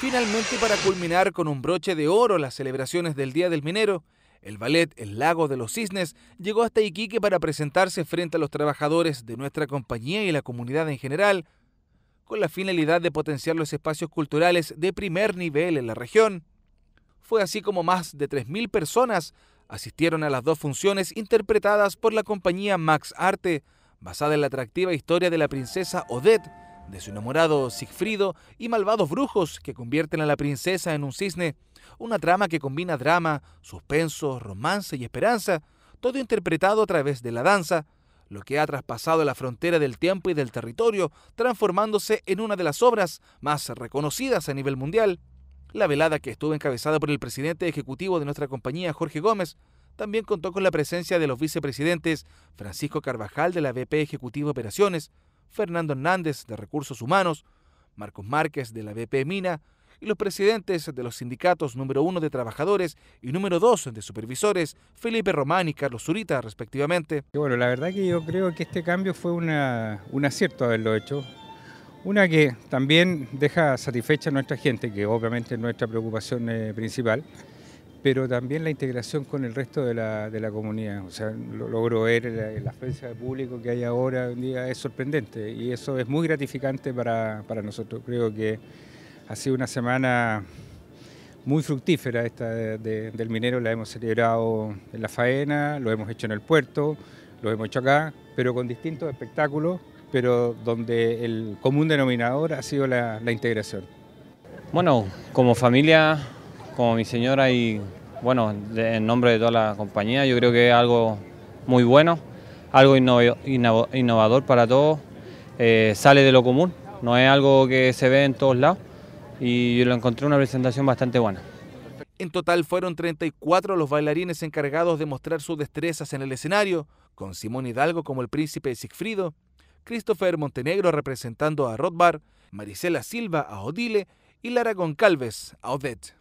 Finalmente, para culminar con un broche de oro las celebraciones del Día del Minero, el ballet El Lago de los Cisnes llegó hasta Iquique para presentarse frente a los trabajadores de nuestra compañía y la comunidad en general, con la finalidad de potenciar los espacios culturales de primer nivel en la región. Fue así como más de 3.000 personas asistieron a las dos funciones interpretadas por la compañía Max Arte, basada en la atractiva historia de la princesa Odette, de su enamorado Sigfrido y malvados brujos que convierten a la princesa en un cisne, una trama que combina drama, suspenso, romance y esperanza, todo interpretado a través de la danza, lo que ha traspasado la frontera del tiempo y del territorio, transformándose en una de las obras más reconocidas a nivel mundial. La velada, que estuvo encabezada por el presidente ejecutivo de nuestra compañía, Jorge Gómez, también contó con la presencia de los vicepresidentes Francisco Carvajal de la BP Ejecutivo Operaciones, Fernando Hernández de Recursos Humanos, Marcos Márquez de la BP Mina y los presidentes de los sindicatos número uno de trabajadores y número dos de supervisores, Felipe Román y Carlos Zurita, respectivamente. Bueno, la verdad que yo creo que este cambio fue una, un acierto haberlo hecho. Una que también deja satisfecha a nuestra gente, que obviamente es nuestra preocupación eh, principal, pero también la integración con el resto de la, de la comunidad. O sea, lo logro ver la, la afluencia de público que hay ahora en día es sorprendente y eso es muy gratificante para, para nosotros. Creo que ha sido una semana muy fructífera esta de, de, del minero, la hemos celebrado en la faena, lo hemos hecho en el puerto, lo hemos hecho acá, pero con distintos espectáculos, pero donde el común denominador ha sido la, la integración. Bueno, como familia como mi señora y bueno, de, en nombre de toda la compañía, yo creo que es algo muy bueno, algo innovador para todos, eh, sale de lo común, no es algo que se ve en todos lados y yo lo encontré una presentación bastante buena. En total fueron 34 los bailarines encargados de mostrar sus destrezas en el escenario, con Simón Hidalgo como el príncipe Sigfrido, Christopher Montenegro representando a Rothbar, Marisela Silva a Odile y Lara Goncalves a Odette.